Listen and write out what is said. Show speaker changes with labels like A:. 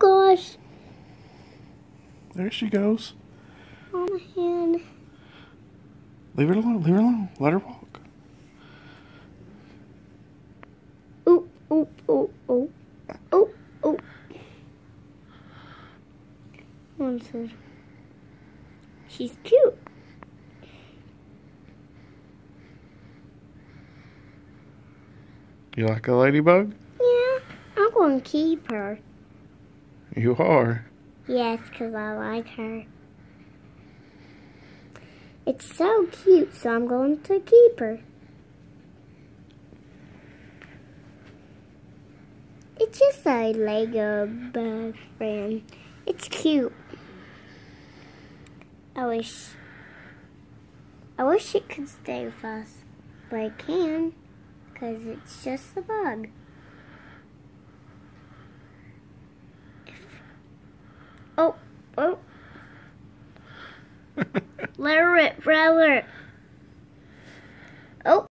A: gosh.
B: There she goes.
A: Oh my hand.
B: Leave her alone. Leave her alone. Let her walk.
A: Oh, oh, oh, oh. Oh, oh. One said. She's cute.
B: You like a ladybug?
A: Yeah, I'm going to keep her.
B: You are.
A: Yes, because I like her. It's so cute, so I'm going to keep her. It's just a Lego bug friend. It's cute. I wish I wish it could stay with us, but it can, because it's just a bug. Oh, oh. Let her rip, let her rip. Oh.